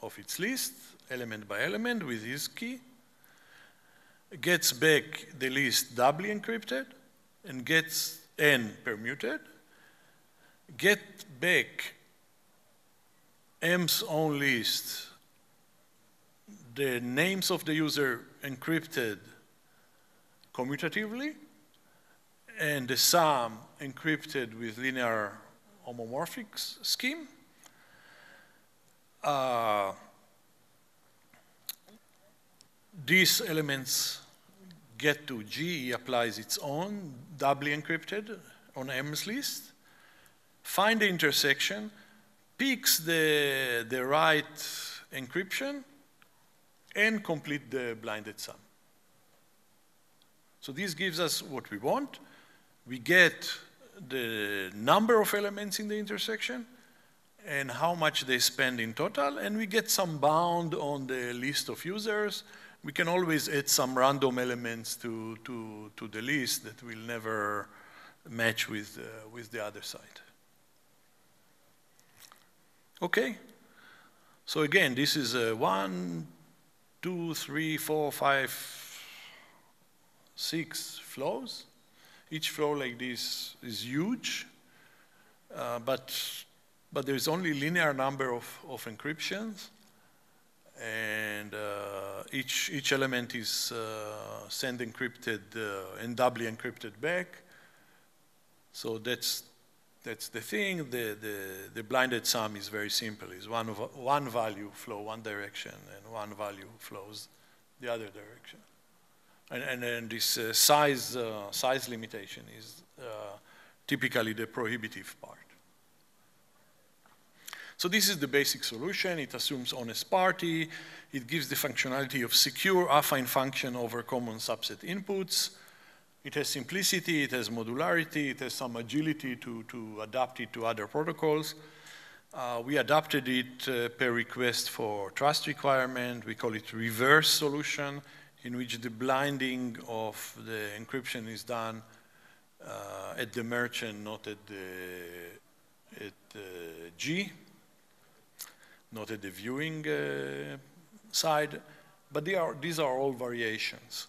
of its list, element by element with his key, gets back the list doubly encrypted, and gets n permuted, get back m's own list. The names of the user encrypted commutatively, and the sum encrypted with linear homomorphic scheme. Uh, these elements get to G, applies its own, doubly encrypted on M's list, find the intersection, picks the, the right encryption, and complete the blinded sum. So this gives us what we want. We get the number of elements in the intersection and how much they spend in total, and we get some bound on the list of users. We can always add some random elements to, to, to the list that will never match with, uh, with the other side. Okay, so again, this is a one, two, three, four, five, six flows. Each flow like this is huge, uh, but, but there's only linear number of, of encryptions, and uh, each, each element is uh, send encrypted uh, and doubly encrypted back. So that's, that's the thing. The, the, the blinded sum is very simple. It's one, one value flow one direction and one value flows the other direction. And, and, and this uh, size, uh, size limitation is uh, typically the prohibitive part. So this is the basic solution. It assumes honest party. It gives the functionality of secure affine function over common subset inputs. It has simplicity, it has modularity, it has some agility to, to adapt it to other protocols. Uh, we adapted it uh, per request for trust requirement. We call it reverse solution, in which the blinding of the encryption is done uh, at the merchant, not at the at the G, not at the viewing uh, side. But are, these are all variations.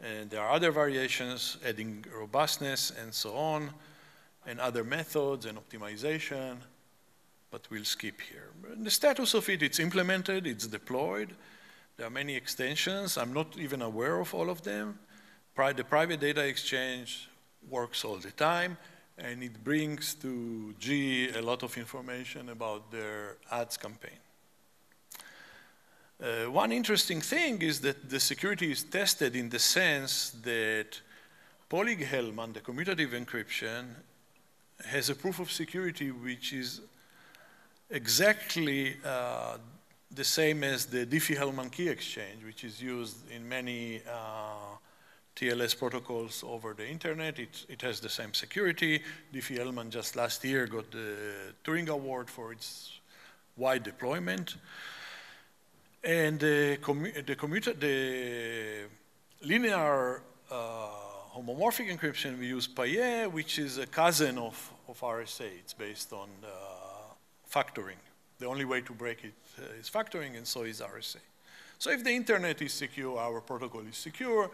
And there are other variations, adding robustness and so on, and other methods and optimization, but we'll skip here. the status of it, it's implemented, it's deployed. There are many extensions. I'm not even aware of all of them. The private data exchange works all the time, and it brings to G a lot of information about their ads campaign. Uh, one interesting thing is that the security is tested in the sense that Pohlig-Hellman, the commutative encryption, has a proof of security which is exactly uh, the same as the Diffie-Hellman key exchange, which is used in many uh, TLS protocols over the internet. It, it has the same security. Diffie-Hellman just last year got the Turing Award for its wide deployment. And the, commu the commuter, the linear uh, homomorphic encryption, we use Paillier, which is a cousin of, of RSA. It's based on uh, factoring. The only way to break it uh, is factoring, and so is RSA. So if the internet is secure, our protocol is secure.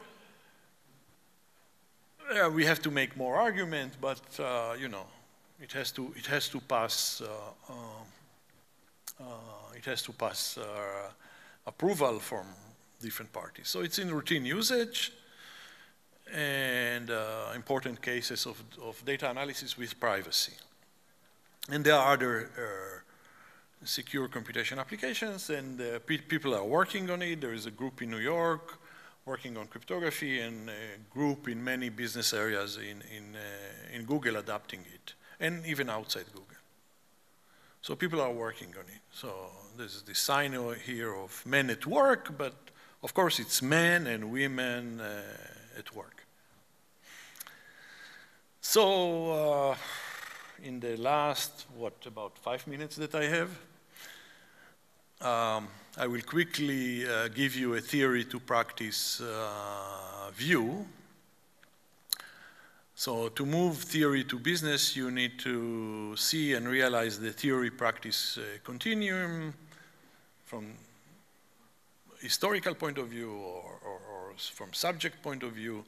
Uh, we have to make more argument, but uh, you know, it has to it has to pass uh, uh, it has to pass uh, approval from different parties. So it's in routine usage and important cases of, of data analysis with privacy. And there are other secure computation applications, and uh, pe people are working on it. There is a group in New York working on cryptography, and a group in many business areas in, in, uh, in Google adapting it, and even outside Google. So people are working on it. So there's this sign here of men at work, but of course it's men and women uh, at work. So uh, in the last, what, about five minutes that I have, um, I will quickly uh, give you a theory to practice uh, view. So to move theory to business, you need to see and realize the theory practice uh, continuum from historical point of view or, or, or, from subject point of view.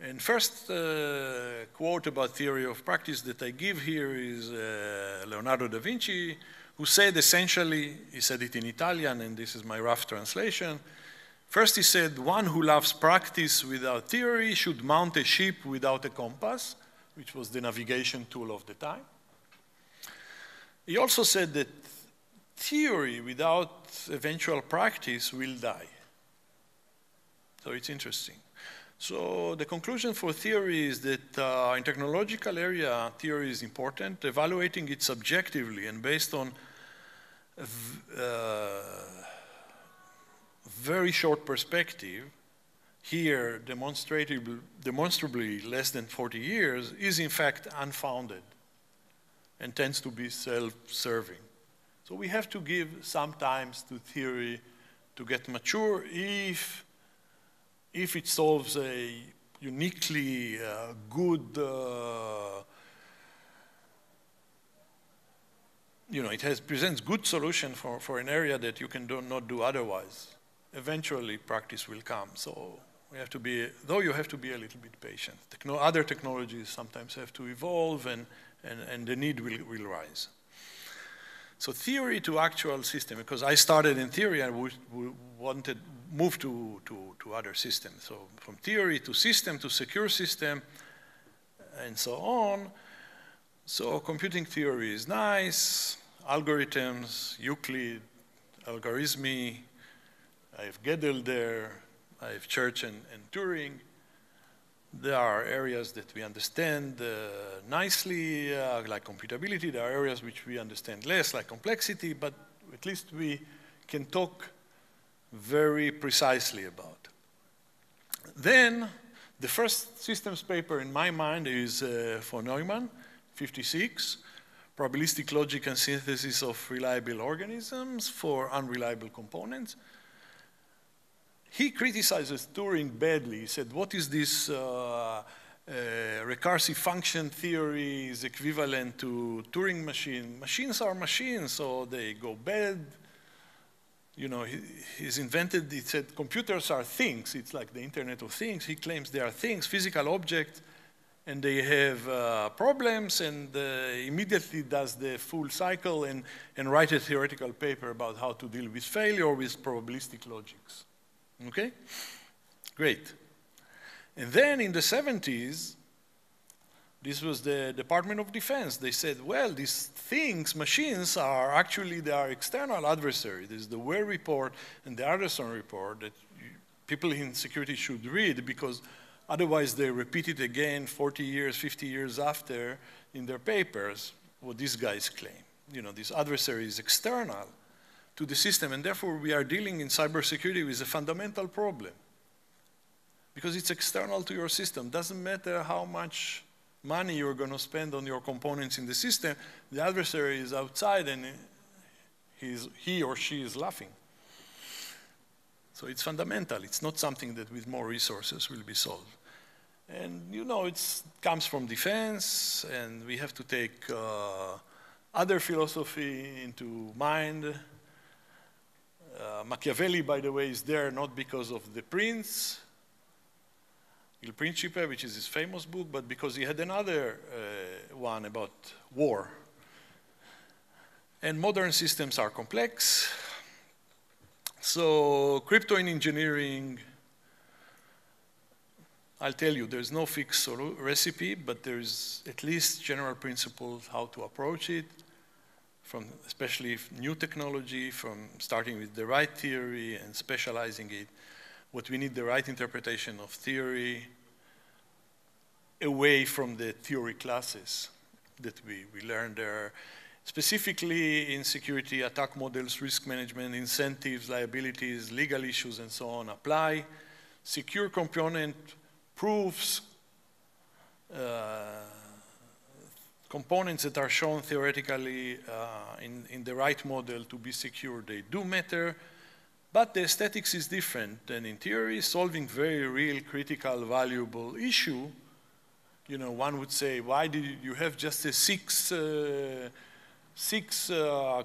And first uh, quote about theory of practice that I give here is uh, Leonardo da Vinci, who said essentially, he said it in Italian, and this is my rough translation. First, he said, one who loves practice without theory should mount a ship without a compass, which was the navigation tool of the time. He also said that theory without eventual practice will die. So it's interesting. So the conclusion for theory is that uh, in technological area, theory is important. Evaluating it subjectively and based on uh, very short perspective, here demonstrably, demonstrably less than 40 years, is in fact unfounded and tends to be self-serving. So we have to give some time to theory to get mature if, if it solves a uniquely uh, good uh, you know, it has, presents good solution for, for an area that you can do, not do otherwise. Eventually, practice will come. So we have to be, though you have to be a little bit patient. Techno other technologies sometimes have to evolve and, and, and the need will, will rise. So theory to actual system, because I started in theory and we, we wanted move to, to, to other systems. So from theory to system to secure system and so on. So computing theory is nice, algorithms, Euclid, algorithmy, I have Gödel there, I have Church and, and Turing. There are areas that we understand uh, nicely, uh, like computability. There are areas which we understand less, like complexity, but at least we can talk very precisely about. Then, the first systems paper in my mind is uh, von Neumann, 56 probabilistic logic and synthesis of reliable organisms for unreliable components. He criticizes Turing badly. He said, what is this uh, uh, recursive function theory is equivalent to Turing machine. Machines are machines, so they go bad. You know, he, he's invented, he said computers are things. It's like the Internet of Things. He claims they are things, physical objects and they have uh, problems and uh, immediately does the full cycle and, and write a theoretical paper about how to deal with failure with probabilistic logics. Okay? Great. And then in the 70s, this was the Department of Defense. They said, well, these things, machines, are actually, they are external adversaries. There's the Ware report and the Anderson report that people in security should read because Otherwise, they repeat it again 40 years, 50 years after in their papers, what these guys claim. You know, this adversary is external to the system, and therefore we are dealing in cybersecurity with a fundamental problem. Because it's external to your system. Doesn't matter how much money you're going to spend on your components in the system, the adversary is outside and he or she is laughing. So it's fundamental. It's not something that with more resources will be solved. And you know, it comes from defense, and we have to take uh, other philosophy into mind. Uh, Machiavelli, by the way, is there not because of the prince, Il Principe, which is his famous book, but because he had another uh, one about war. And modern systems are complex. So crypto in engineering I'll tell you, there's no fixed recipe, but there's at least general principles how to approach it, from especially new technology, from starting with the right theory and specializing it. What we need the right interpretation of theory, away from the theory classes that we, we learned there. Specifically in security, attack models, risk management, incentives, liabilities, legal issues, and so on apply. Secure component proofs, uh, components that are shown theoretically uh, in, in the right model to be secure, they do matter, but the aesthetics is different than in theory, solving very real, critical, valuable issue. You know, one would say, why did you have just a six uh, six, uh,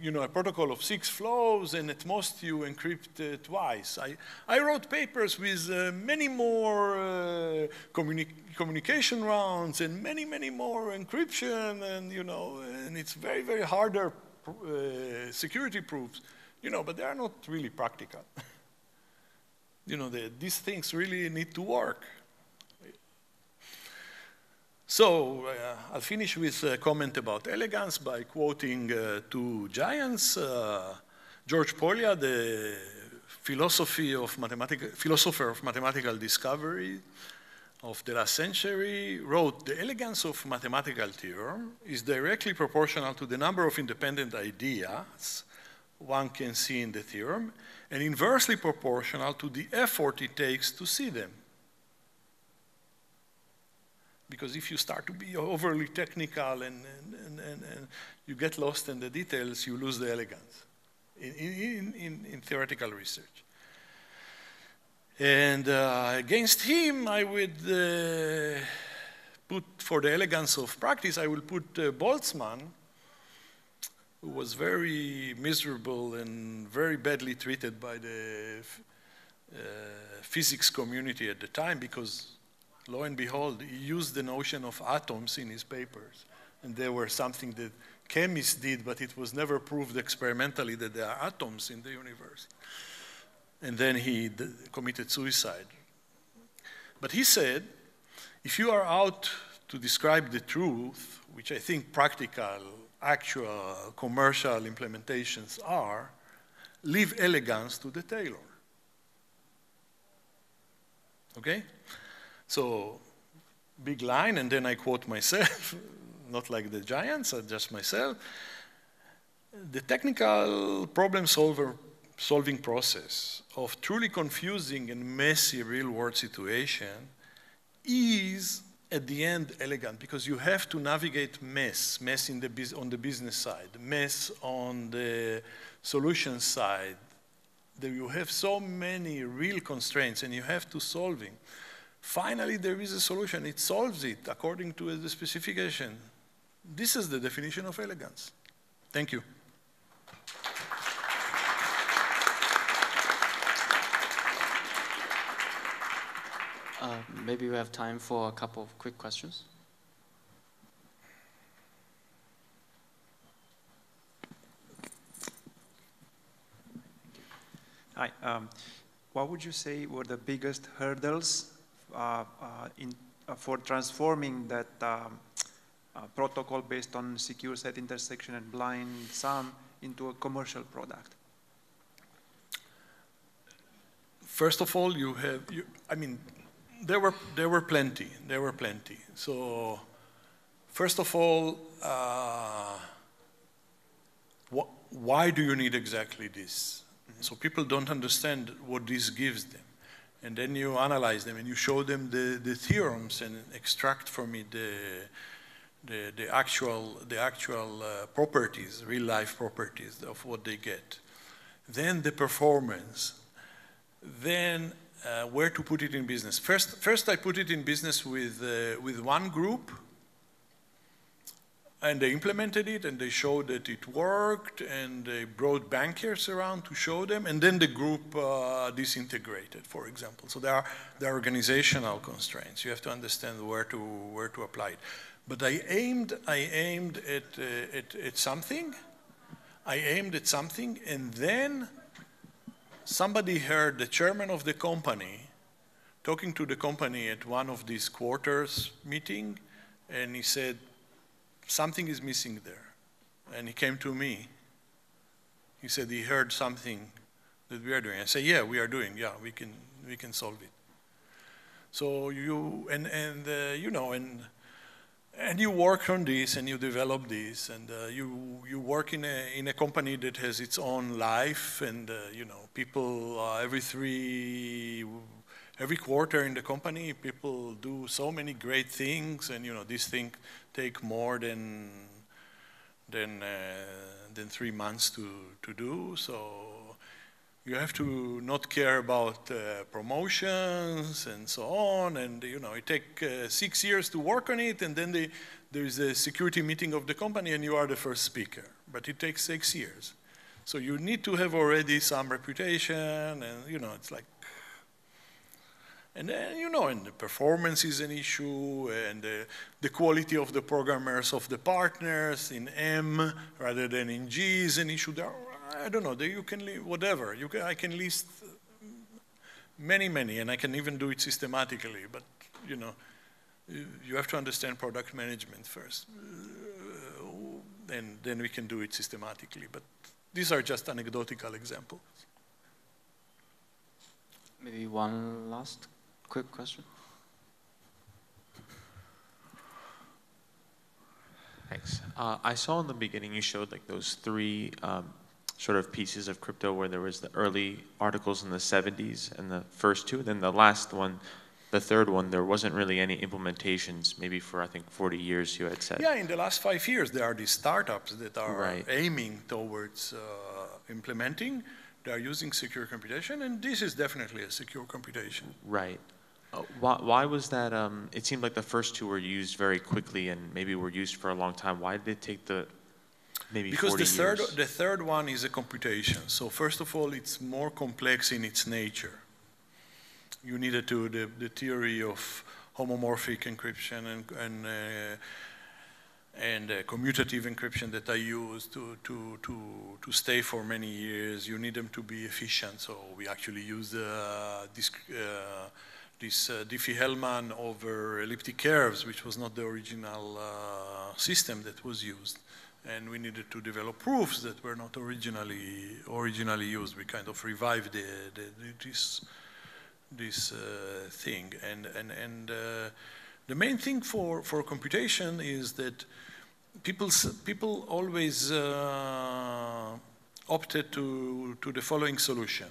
you know, a protocol of six flows, and at most you encrypt uh, twice. I, I wrote papers with uh, many more uh, communi communication rounds and many, many more encryption, and you know, and it's very, very harder uh, security proofs, you know, but they are not really practical. you know, the, these things really need to work. So uh, I'll finish with a comment about elegance by quoting uh, two giants. Uh, George Polya, the philosophy of philosopher of mathematical discovery of the last century, wrote, the elegance of mathematical theorem is directly proportional to the number of independent ideas one can see in the theorem, and inversely proportional to the effort it takes to see them. Because if you start to be overly technical and, and, and, and you get lost in the details, you lose the elegance in, in, in, in theoretical research. And uh, against him, I would uh, put, for the elegance of practice, I will put uh, Boltzmann, who was very miserable and very badly treated by the uh, physics community at the time because lo and behold, he used the notion of atoms in his papers. And they were something that chemists did, but it was never proved experimentally that there are atoms in the universe. And then he committed suicide. But he said, if you are out to describe the truth, which I think practical, actual, commercial implementations are, leave elegance to the tailor. Okay? So, big line, and then I quote myself, not like the giants, uh, just myself. The technical problem solver solving process of truly confusing and messy real world situation is at the end elegant because you have to navigate mess, mess in the on the business side, mess on the solution side. You have so many real constraints and you have to solving. Finally, there is a solution. It solves it according to the specification. This is the definition of elegance. Thank you. Uh, maybe we have time for a couple of quick questions. Hi. Um, what would you say were the biggest hurdles in, uh, for transforming that um, protocol based on secure set intersection and blind sum into a commercial product? First of all, you have, you, I mean, there were, there were plenty, there were plenty. So, first of all, uh, wh why do you need exactly this? Mm -hmm. So people don't understand what this gives them and then you analyze them and you show them the, the theorems and extract from it the, the, the actual, the actual uh, properties, real life properties of what they get. Then the performance. Then uh, where to put it in business. First, first I put it in business with, uh, with one group, and they implemented it, and they showed that it worked, and they brought bankers around to show them, and then the group uh, disintegrated, for example. So there are, there organizational constraints. You have to understand where to, where to apply it. But I aimed, I aimed at, uh, at, at something, I aimed at something, and then somebody heard the chairman of the company talking to the company at one of these quarters meeting, and he said, something is missing there. And he came to me. He said he heard something that we are doing. I say, yeah, we are doing. Yeah, we can, we can solve it. So you, and, and uh, you know, and and you work on this and you develop this and uh, you, you work in a, in a company that has its own life and uh, you know people uh, every three every quarter in the company people do so many great things and you know these things take more than than uh, than three months to, to do so you have to not care about uh, promotions and so on. And you know, it takes uh, six years to work on it, and then the, there's a security meeting of the company, and you are the first speaker. But it takes six years. So you need to have already some reputation, and you know, it's like. And then, you know, and the performance is an issue, and the, the quality of the programmers of the partners in M rather than in G is an issue. There are I don't know, you can, leave whatever. You can, I can list many, many, and I can even do it systematically, but, you know, you have to understand product management first, uh, and then we can do it systematically. But these are just anecdotal examples. Maybe one last quick question. Thanks. Uh, I saw in the beginning you showed like those three um, sort of pieces of crypto where there was the early articles in the 70s and the first two. Then the last one, the third one, there wasn't really any implementations, maybe for I think 40 years you had said. Yeah, in the last five years, there are these startups that are right. aiming towards uh, implementing. They are using secure computation, and this is definitely a secure computation. Right. Uh, why, why, was that? Um, it seemed like the first two were used very quickly and maybe were used for a long time. Why did it take the maybe because the third years. the third one is a computation. So first of all, it's more complex in its nature. You needed to the, the theory of homomorphic encryption and and uh, and uh, commutative encryption that I use to, to, to, to stay for many years. You need them to be efficient. So we actually use uh, this, uh, Diffie-Hellman over elliptic curves, which was not the original uh, system that was used and we needed to develop proofs that were not originally originally used. We kind of revived the, the, this this uh, thing, and and and uh, the main thing for for computation is that people people always uh, opted to to the following solution.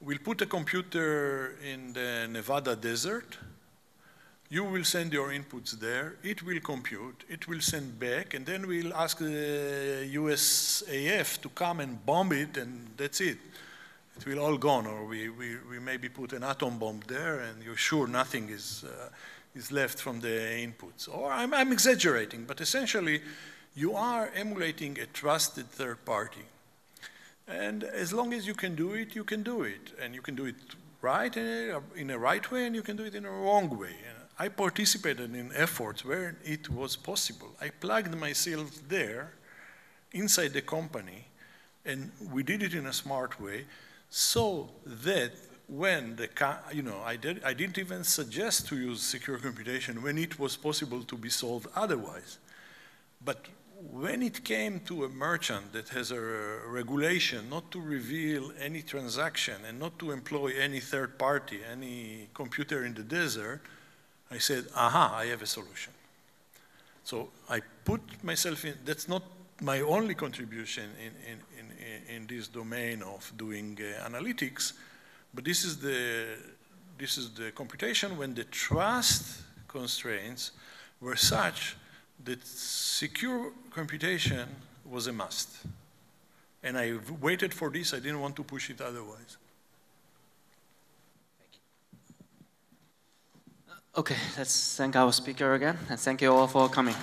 We'll put a computer in the Nevada desert you will send your inputs there, it will compute, it will send back, and then we'll ask the USAF to come and bomb it, and that's it. It will all gone, or we, we, we maybe put an atom bomb there, and you're sure nothing is, uh, is left from the inputs. Or I'm, I'm exaggerating, but essentially, you are emulating a trusted third party. And as long as you can do it, you can do it. And you can do it right uh, in a, right way, and you can do it in a wrong way. I participated in efforts where it was possible. I plugged myself there inside the company, and we did it in a smart way so that when the, you know, I, did, I didn't even suggest to use secure computation when it was possible to be solved otherwise. But when it came to a merchant that has a regulation not to reveal any transaction and not to employ any third party, any computer in the desert, I said, aha, I have a solution. So I put myself in, that's not my only contribution in, in, in, in this domain of doing uh, analytics, but this is, the, this is the computation when the trust constraints were such that secure computation was a must. And I waited for this. I didn't want to push it otherwise. Uh, okay, let's thank our speaker again, and thank you all for coming.